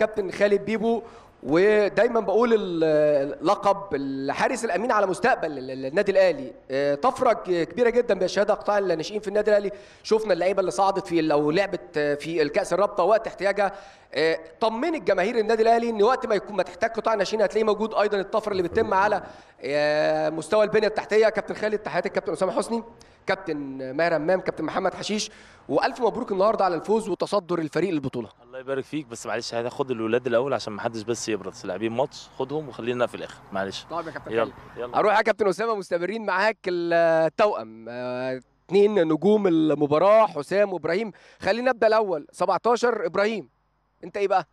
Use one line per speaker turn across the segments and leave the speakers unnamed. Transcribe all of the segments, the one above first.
الكابتن خالد بيبو ودايما بقول اللقب الحارس الأمين على مستقبل النادي الأهلي. آه، طفرة كبيرة جدا بيشهدها قطاع الناشئين في النادي الأهلي. شفنا اللعيبة اللي صعدت في أو لعبت في الكأس الرابطة وقت احتياجها. آه، طمن الجماهير النادي الأهلي إن وقت ما يكون ما تحتاج قطاع الناشئين هتلاقيه موجود. أيضا الطفرة اللي بتتم على آه، مستوى البنية التحتية. كابتن خالد تحياتي الكابتن أسامة حسني. كابتن ماهر همام كابتن محمد حشيش. وألف مبروك النهارده على الفوز وتصدر الفريق للبطولة.
الله يبارك فيك. بس معلش هناخد الولاد الأول عشان ما حدش بس يبرد. لاعبين ماتش خدهم وخلينا في الآخر. معلش.
طيب يا كابتن
يلا يلا.
أروح يا كابتن أسامة مستمرين معاك التوأم. آه، اثنين نجوم المباراة حسام وإبراهيم. خلينا نبدأ الأول. 17 إبراهيم أنت إيه بقى؟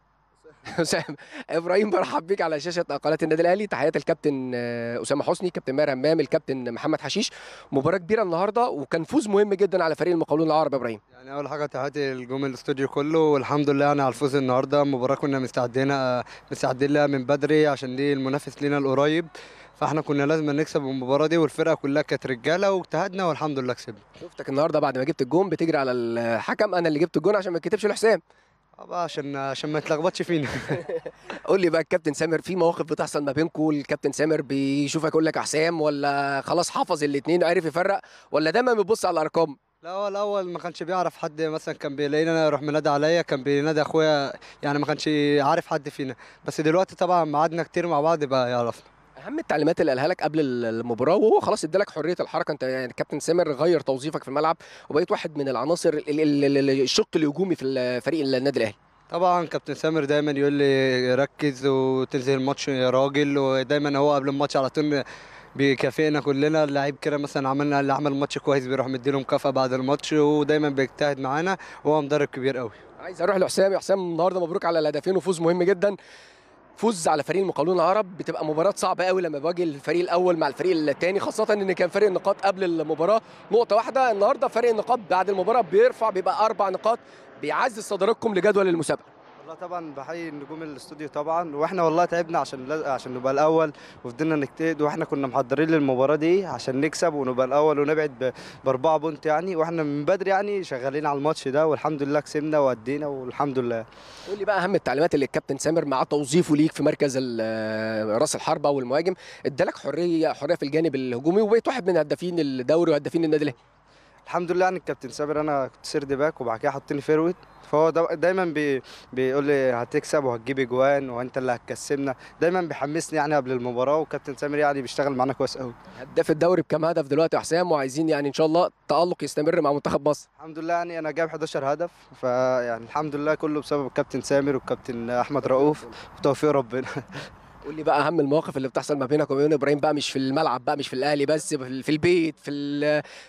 حسام إبراهيم برحب بيك على شاشة قناة النادي الأهلي. تحيات الكابتن آه، أسامة حسني كابتن ماهر همام الكابتن محمد حشيش. مباراة كبيرة النهارده وكان فوز مهم جدا على فريق المقاولون العرب يا إبراهيم.
يعني أول حاجة تحياتي لجوم الاستوديو كله والحمد لله يعني على الفوز النهارده. مباراة كنا مستعدين مستعدين لها من بدري عشان دي المنافس لينا القريب. فإحنا كنا لازم نكسب المباراة دي والفرقة كلها كانت رجالة واجتهدنا والحمد لله كسبنا.
شفتك النهارده بعد ما جبت الجون بتجري على الحكم. أنا اللي جبت الجون عشان ما يتكتبش لحسام.
آه بقى عشان عشان ما يتلخبطش فينا.
قول لي بقى الكابتن سامر في مواقف بتحصل ما بينكم الكابتن سامر بيشوفك يقول لك حسام ولا خلاص حفظ الاثنين عرف يفرق؟ ولا دايما بيبص على الأرقام؟
لا هو الأول ما كانش بيعرف حد مثلا كان بيلاقيني أنا يروح منادي عليا كان بينادي أخويا يعني ما كانش عارف حد فينا. بس دلوقتي طبعا قعدنا كتير مع بعض بقى يعرفنا.
أهم التعليمات اللي قالها لك قبل المباراة وهو خلاص ادالك حرية الحركة. أنت يعني الكابتن سامر غير توظيفك في الملعب وبقيت واحد من العناصر ال- ال- ال- الشق الهجومي في الفريق النادي الأهلي.
طبعا كابتن سامر دايما يقول لي ركز وتنزل الماتش يا راجل ودايما هو قبل الماتش على طول بيكافئنا كلنا. اللعيب كده مثلا عملنا اللي عمل ماتش كويس بيروح مديله مكافاه بعد الماتش ودايما بيجتهد معانا. وهو مدرب كبير قوي
عايز أروح لحسام. يا حسام النهارده مبروك على الهدفين وفوز مهم جدا. فوز على فريق المقاولون العرب بتبقى مباراة صعبة قوي لما بواجه الفريق الأول مع الفريق الثاني خاصة إن كان فرق النقاط قبل المباراة. نقطة واحدة النهارده فرق النقاط بعد المباراة بيرفع بيبقى أربع نقاط بيعزز صدارتكم لجدول المسابقة.
والله طبعا بحيي نجوم الاستوديو طبعا. وإحنا والله تعبنا عشان عشان نبقى الأول وفضلنا نجتهد وإحنا كنا محضرين للمباراة دي عشان نكسب ونبقى الأول ونبعد ب- بأربعة point يعني. وإحنا من بدري يعني شغالين على الماتش ده والحمد لله كسبنا وادينا والحمد لله.
قول لي بقى أهم التعليمات اللي الكابتن سامر مع توظيفه ليك في مركز راس الحربة والمهاجم ادالك حريه حرية في الجانب الهجومي وبقيت واحد من هدافين الدوري وهدافين النادي الأهلي.
الحمد لله يعني الكابتن سامر أنا كنت third back وبعد كده حطني forward. فهو دا- دايما بي بيقول لي هتكسب وهتجيب أجوان وأنت اللي هتكسبنا. دايما بيحمسني يعني قبل المباراة وكابتن سامر يعني بيشتغل معانا كويس قوي
هداف الدوري بكام هدف دلوقتي يا حسام؟ وعايزين يعني إن شاء الله تألق يستمر مع منتخب مصر.
الحمد لله يعني أنا جايب 11 هدف فيعني الحمد لله كله بسبب الكابتن سامر والكابتن أحمد رؤوف وتوفيق ربنا.
قول لي بقى أهم المواقف اللي بتحصل ما بينك وبين إبراهيم بقى مش في الملعب بقى مش في الأهلي بس في البيت في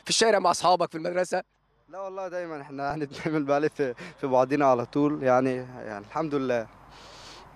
في الشارع مع أصحابك في المدرسة؟
لا والله دايما إحنا بنعمل بقى في في بعضينا على طول يعني يعني الحمد لله.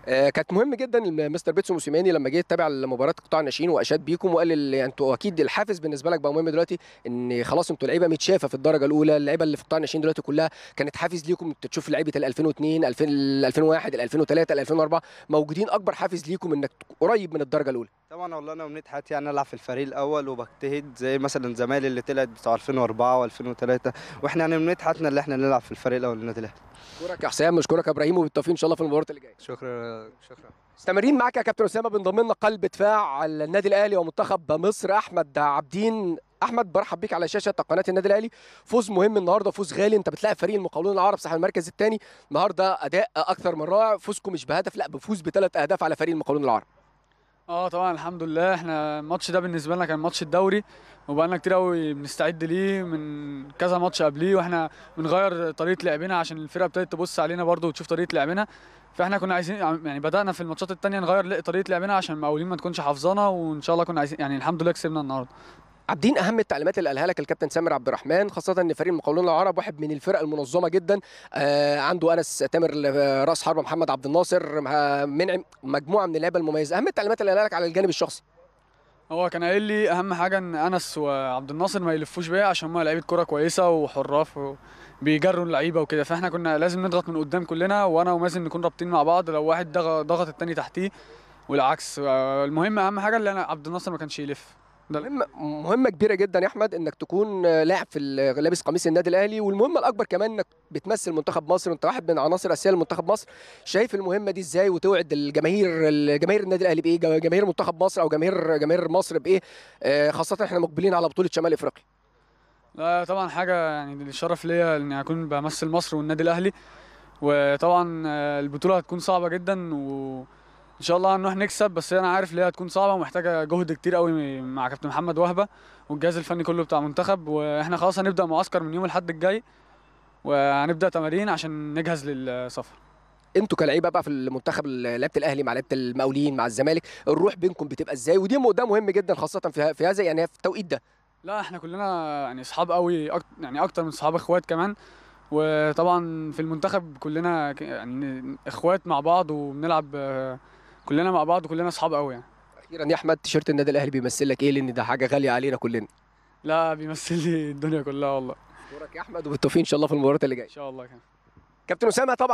كانت مهم جدا مستر بيتسو موسيماني لما جه يتابع مباراه قطاع الناشئين وأشاد بيكم وقال ال- أنتوا أكيد الحافز بالنسبة لك بقى مهم دلوقتي إن خلاص أنتوا لعيبة متشافة في الدرجة الأولى اللعيبة اللي في قطاع الناشئين دلوقتي كلها كانت حافز ليكم تشوف لعيبة ال 2002 2000 ال 2001 ال 2003 ال 2004 موجودين أكبر حافز ليكم إنك قريب من الدرجة الأولى.
طبعا والله أنا امنيه حياتي يعني ألعب في الفريق الأول وبجتهد زي مثلا زمايلي اللي طلعت بتوع 2004 و2003 وإحنا يعني امنيه حياتنا اللي إحنا نلعب في الفريق الأول للنادي الاهلي
اشكرك يا حسام اشكرك يا إبراهيم وبالتوفيق إن شاء الله في المباراة اللي جاية.
شكرا شكرا.
مستمرين معاك يا كابتن أسامة بنضم لنا قلب دفاع النادي الأهلي ومنتخب مصر أحمد عابدين. أحمد برحب بيك على شاشة قناة النادي الأهلي. فوز مهم النهارده فوز غالي. أنت بتلاعب فريق المقاولون العرب صاحب المركز الثاني. النهارده أداء أكثر من رائع. فوزكم مش بهدف لا بفوز بثلاث أهداف على فريق المقاولون العرب.
آه طبعا الحمد لله. إحنا الماتش ده بالنسبة لنا كان ماتش الدوري وبقالنا كتير قوي بنستعد ليه من كذا ماتش قبليه وإحنا بنغير طريقة لعبنا عشان الفرقة ابتدت تبص علينا برضو وتشوف طريقة لعبنا. فاحنا كنا عايزين يعني بدأنا في الماتشات التانية نغير طريقة لعبنا عشان المقاولين ما تكونش حافظانا وإن شاء الله كنا عايزين يعني الحمد لله كسبنا النهارده.
عابدين أهم التعليمات اللي قالها لك الكابتن سامر عبد الرحمن خاصة إن فريق المقاولون العرب واحد من الفرق المنظمة جدا. آه عنده أنس تامر رأس حربة محمد عبد الناصر منعم مجموعة من اللعيبة المميزة. أهم التعليمات اللي قالها لك على الجانب الشخصي؟
هو كان قايل لي أهم حاجة إن أنس وعبد الناصر ما يلفوش بيا عشان هم لعيبة كورة كويسة وحراف بيجروا اللعيبة وكده. فإحنا كنا لازم نضغط من قدام كلنا وأنا ومازن نكون رابطين مع بعض. لو واحد ضغ- ضغط التاني تحتيه والعكس. آه، المهم أهم حاجة اللي أنا عبد الناصر ما كانش يلف. ده
مهمة مهمة كبيرة جدا يا أحمد إنك تكون لاعب في لابس قميص النادي الأهلي والمهمة الأكبر كمان إنك بتمثل منتخب مصر أنت واحد من عناصر أساسية لمنتخب مصر. شايف المهمة دي إزاي؟ وتوعد الجماهير الجماهير النادي الأهلي بإيه؟ جماهير منتخب مصر أو جماهير جماهير مصر بإيه؟ آه، خاصة إحنا مقبلين على بطولة شمال أفريقيا.
لا طبعا حاجة يعني الشرف ليا إني أكون بمثل مصر والنادي الأهلي. وطبعا آه، البطولة هتكون صعبة جدا وان شاء الله هنروح نكسب بس أنا عارف ليه هتكون صعبة ومحتاجة جهد كتير قوي مع كابتن محمد وهبة والجهاز الفني كله بتاع المنتخب وإحنا خلاص هنبدأ معسكر من يوم الأحد الجاي وهنبدأ تمارين عشان نجهز للسفر
أنتوا كلعيبه بقى في المنتخب لعيبه الأهلي مع لعيبه المقاولين مع الزمالك الروح بينكم بتبقى إزاي ودي ده مهم جدا خاصة في في هذا يعني في التوقيت ده
لا إحنا كلنا يعني اصحاب قوي. يعني أكتر من صحاب إخوات كمان وطبعا في المنتخب كلنا يعني إخوات مع بعض وبنلعب كلنا مع بعض وكلنا أصحاب قوي يعني.
أخيرا يا أحمد تيشيرت النادي الأهلي بيمثل لك إيه؟ لأن ده حاجة غالية علينا كلنا.
لا بيمثل لي الدنيا كلها والله.
اشكرك يا أحمد وبالتوفيق إن شاء الله في المباريات اللي جاية.
إن شاء الله كان
كابتن أسامة طبعا.